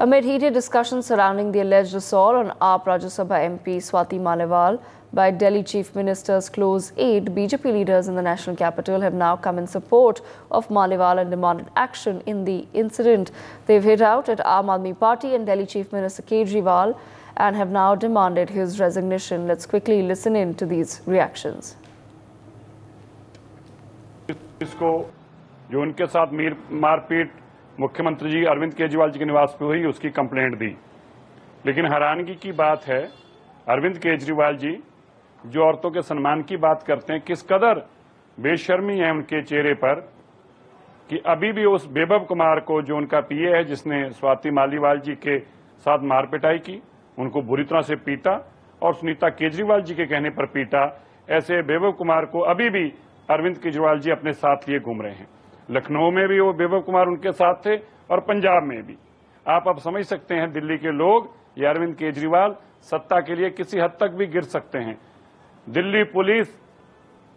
Amid heated discussions surrounding the alleged assault on AAP Rajya Sabha MP Swati Maliwal by Delhi Chief Minister's close aide, BJP leaders in the national capital have now come in support of Maliwal and demanded action in the incident. They've hit out at Aam Aadmi Party and Delhi Chief Minister Kejriwal and have now demanded his resignation. Let's quickly listen in to these reactions. इसको जो उनके साथ मीर मारपीट मुख्यमंत्री जी अरविंद केजरीवाल जी के निवास पे हुई, उसकी कंप्लेंट दी। लेकिन हैरानगी की बात है, अरविंद केजरीवाल जी, जो औरतों के सम्मान की बात करते हैं, किस कदर बेशर्मी है उनके चेहरे पर कि अभी भी उस बेबब कुमार को जो उनका पीए है, जिसने स्वाति मालीवाल जी के साथ मारपिटाई की, उनको बुरी तरह से पीटा और सुनीता केजरीवाल जी के कहने पर पीटा, ऐसे बेबब कुमार को अभी भी अरविंद केजरीवाल जी अपने साथ लिए घूम रहे हैं। लखनऊ में भी वो बेबब कुमार उनके साथ थे और पंजाब में भी। आप अब समझ सकते हैं दिल्ली के लोग या अरविंद केजरीवाल सत्ता के लिए किसी हद तक भी गिर सकते हैं। दिल्ली पुलिस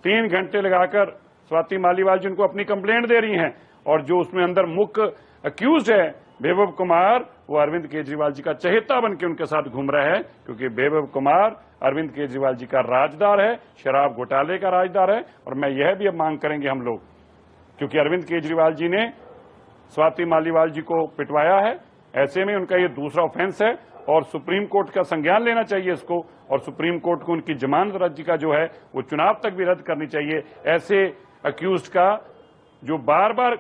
तीन घंटे लगाकर स्वाति मालीवाल जी उनको अपनी कंप्लेंट दे रही हैं और जो उसमें अंदर मुख्य अक्यूज है बेबब कुमार, वो अरविंद केजरीवाल जी का चहेता बन के उनके साथ घूम रहा है, क्योंकि बेबब कुमार अरविंद केजरीवाल जी का राजदार है, शराब घोटाले का राजदार है, और मैं यह भी अब मांग करेंगे हम लोग क्योंकि अरविंद केजरीवाल जी ने स्वाति मालीवाल जी को पिटवाया है। ऐसे में उनका ये दूसरा ऑफेंस है और सुप्रीम कोर्ट का संज्ञान लेना चाहिए इसको और सुप्रीम कोर्ट को उनकी जमानत रद्द का जो है, वो चुनाव तक भी रद्द करनी चाहिए। ऐसे अक्यूज का जो बार बार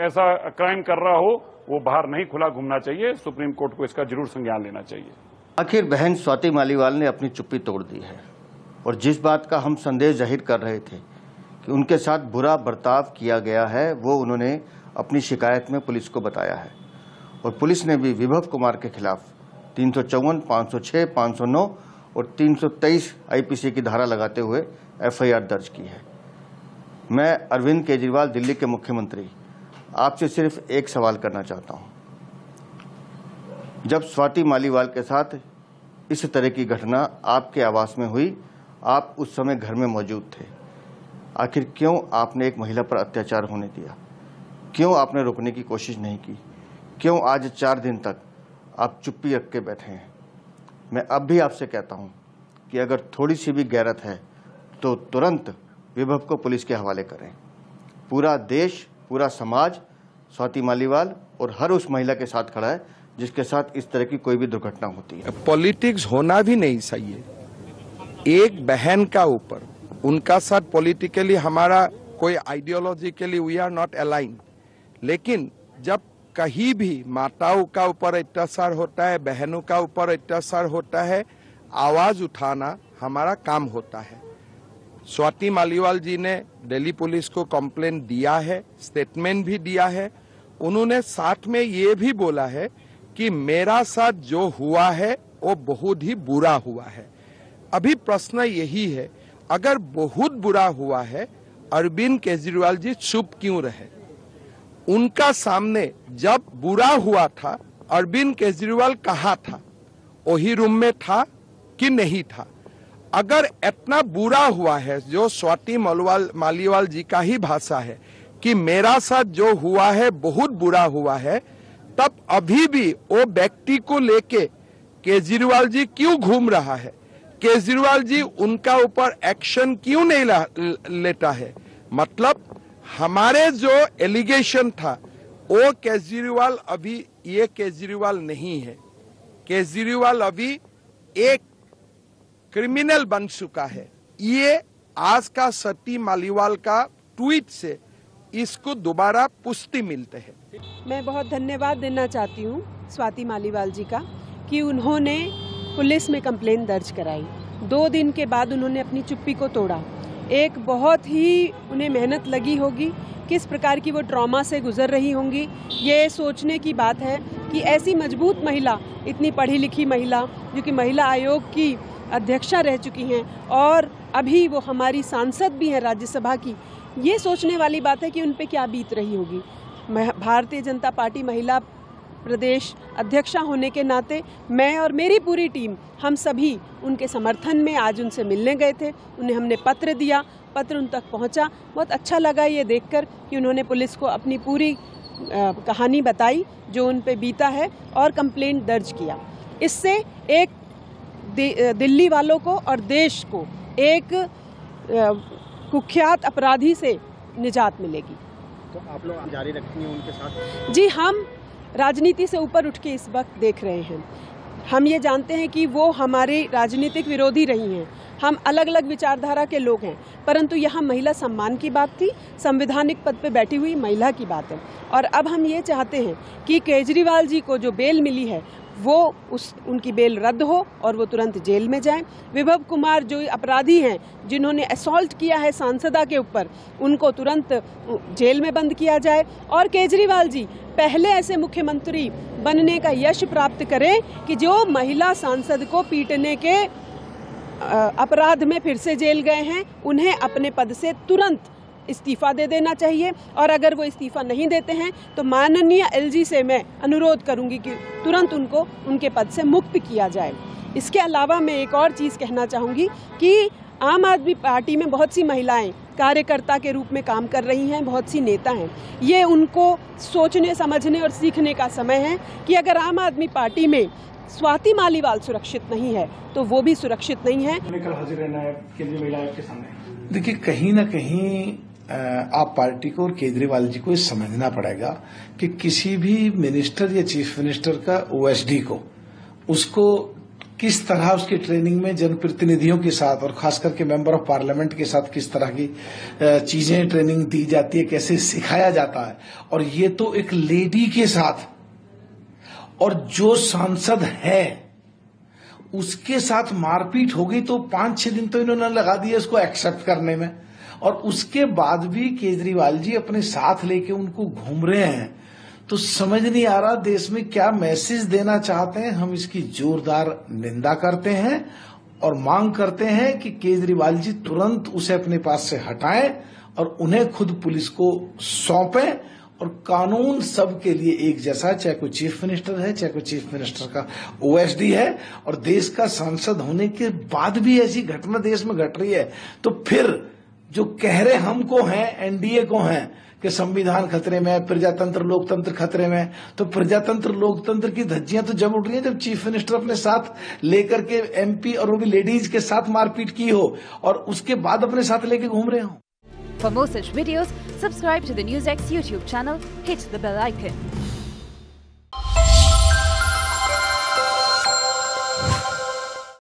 ऐसा क्राइम कर रहा हो, वो बाहर नहीं खुला घूमना चाहिए। सुप्रीम कोर्ट को इसका ज़रूर संज्ञान लेना चाहिए। आखिर बहन स्वाति मालीवाल ने अपनी चुप्पी तोड़ दी है और जिस बात का हम संदेश ज़ाहिर कर रहे थे उनके साथ बुरा बर्ताव किया गया है, वो उन्होंने अपनी शिकायत में पुलिस को बताया है। और पुलिस ने भी विभव कुमार के खिलाफ तीन सौ चौवन, पाँच सौ छः पाँच सौ नौ और तीन सौ तेईस आई की धारा लगाते हुए एफआईआर दर्ज की है। मैं अरविंद केजरीवाल, दिल्ली के मुख्यमंत्री। आपसे सिर्फ़ एक सवाल करना चाहता हूँ। जब स्वाति मालीवाल के साथ इस तरह की घटना आपके आवास में हुई, आप उस समय घर में मौजूद थे। आखिर क्यों आपने एक महिला पर अत्याचार होने दिया? क्यों आपने रोकने की कोशिश नहीं की? क्यों आज चार दिन तक आप चुप्पी रख के बैठे हैं? मैं अब भी आपसे कहता हूँ कि अगर थोड़ी सी भी गैरत है तो तुरंत विभव को पुलिस के हवाले करें। पूरा देश, पूरा समाज, स्वाति मालीवाल और हर उस महिला के साथ खड़ा है, जिसके साथ इस तरह की कोई भी दुर्घटना होती है। पॉलिटिक्स होना भी नहीं चाहिए। एक बहन का ऊपर उनका साथ पॉलिटिकली हमारा कोई ideologically we are not align लेकिन जब कहीं भी माताओं का ऊपर अत्याचार होता है, बहनों का ऊपर अत्याचार होता है, आवाज़ उठाना हमारा काम होता है। स्वाति मालीवाल जी ने दिल्ली पुलिस को कंप्लेन दिया है स्टेटमेंट भी दिया है। उन्होंने साथ में ये भी बोला है कि मेरा साथ जो हुआ है, वो बहुत ही बुरा हुआ है। अभी प्रश्न यही है अगर बहुत बुरा हुआ है अरविंद केजरीवाल जी चुप क्यों रहे? उनका सामने जब बुरा हुआ था अरविंद केजरीवाल कहा था? वही रूम में था कि नहीं था? अगर इतना बुरा हुआ है, जो स्वाति मलवाल, मालीवाल जी का ही भाषा है, कि मेरा साथ जो हुआ है, बहुत बुरा हुआ है, तब अभी भी वो व्यक्ति को लेके केजरीवाल जी क्यों घूम रहा है? केजरीवाल जी, उनका ऊपर एक्शन क्यों नहीं लेता है? मतलब हमारे जो एलिगेशन था, वो केजरीवाल अभी, ये केजरीवाल नहीं है। केजरीवाल अभी एक क्रिमिनल बन चुका है। ये आज का सती मालीवाल का ट्वीट से इसको दोबारा पुष्टि मिलते हैं। मैं बहुत धन्यवाद देना चाहती हूँ स्वाति मालीवाल जी का, कि उन्होंने पुलिस में कंप्लेन दर्ज कराई। दो दिन के बाद उन्होंने अपनी चुप्पी को तोड़ा। एक बहुत ही उन्हें मेहनत लगी होगी, किस प्रकार की वो ट्रॉमा से गुजर रही होंगी, ये सोचने की बात है कि ऐसी मज़बूत महिला, इतनी पढ़ी लिखी महिला, जो कि महिला आयोग की अध्यक्षा रह चुकी हैं, और अभी वो हमारी सांसद भी हैं राज्यसभा की, ये सोचने वाली बात है कि उन पर क्या बीत रही होगी। भारतीय जनता पार्टी महिला प्रदेश अध्यक्षा होने के नाते मैं और मेरी पूरी टीम हम सभी उनके समर्थन में आज उनसे मिलने गए थे। उन्हें हमने पत्र दिया पत्र उन तक पहुँचा। बहुत अच्छा लगा ये देखकर कि उन्होंने पुलिस को अपनी पूरी कहानी बताई जो उन पे बीता है और कंप्लेंट दर्ज किया। इससे एक दिल्ली वालों को और देश को एक कुख्यात अपराधी से निजात मिलेगी। तो आप लोग जारी रखेंगे उनके साथ? जी हम राजनीति से ऊपर उठ के इस वक्त देख रहे हैं। हम ये जानते हैं कि वो हमारे राजनीतिक विरोधी रही हैं। हम अलग अलग विचारधारा के लोग हैं। परंतु यहाँ महिला सम्मान की बात थी, संवैधानिक पद पर बैठी हुई महिला की बात है। और अब हम ये चाहते हैं कि केजरीवाल जी को जो बेल मिली है वो उस, उनकी बेल रद्द हो और वो तुरंत जेल में जाएँ। विभव कुमार जो अपराधी हैं, जिन्होंने असॉल्ट किया है सांसदा के ऊपर, उनको तुरंत जेल में बंद किया जाए। और केजरीवाल जी, पहले ऐसे मुख्यमंत्री बनने का यश प्राप्त करें कि जो महिला सांसद को पीटने के अपराध में फिर से जेल गए हैं, उन्हें अपने पद से तुरंत इस्तीफा दे देना चाहिए और अगर वो इस्तीफा नहीं देते हैं तो माननीय एलजी से मैं अनुरोध करूँगी कि तुरंत उनको उनके पद से मुक्त किया जाए। इसके अलावा मैं एक और चीज़ कहना चाहूँगी कि आम आदमी पार्टी में बहुत सी महिलाएँ कार्यकर्ता के रूप में काम कर रही हैं बहुत सी नेता हैं। ये उनको सोचने समझने और सीखने का समय है कि अगर आम आदमी पार्टी में स्वाति मालीवाल सुरक्षित नहीं है तो वो भी सुरक्षित नहीं है। कल हाजिर रहना है केंद्रीय महिला आयोग के सामने। देखिए कहीं ना कहीं आप पार्टी को और केजरीवाल जी को समझना पड़ेगा कि किसी भी मिनिस्टर या चीफ मिनिस्टर का ओएसडी को, उसको किस तरह उसकी ट्रेनिंग में जनप्रतिनिधियों के साथ और खास करके मेंबर ऑफ़ पार्लियामेंट के साथ किस तरह की चीज़ें ट्रेनिंग दी जाती है, कैसे सिखाया जाता है। और ये तो एक लेडी के साथ, और जो सांसद है, उसके साथ मारपीट होगी तो पाँच छह दिन तो इन्होंने लगा दिया इसको एक्सेप्ट करने में। और उसके बाद भी केजरीवाल जी अपने साथ लेके उनको घूम रहे हैं। तो समझ नहीं आ रहा देश में क्या मैसेज देना चाहते हैं। हम इसकी जोरदार निंदा करते हैं और मांग करते हैं कि केजरीवाल जी तुरंत उसे अपने पास से हटाएँ और उन्हें खुद पुलिस को सौंपें और कानून सबके लिए एक जैसा, चाहे कोई चीफ मिनिस्टर है, चाहे कोई चीफ मिनिस्टर का ओएसडी है और देश का सांसद होने के बाद भी ऐसी घटना देश में घट रही है। तो फिर जो कह रहे हमको हैं एनडीए को हैं कि संविधान खतरे में प्रजातंत्र लोकतंत्र खतरे में तो प्रजातंत्र लोकतंत्र की धज्जियाँ तो जब उठ रही हैं जब चीफ मिनिस्टर अपने साथ लेकर के एमपी और वो भी लेडीज़ के साथ मारपीट की हो और उसके बाद अपने साथ लेके घूम रहे हो For more such videos, subscribe to the NewsX YouTube channel, hit the bell icon.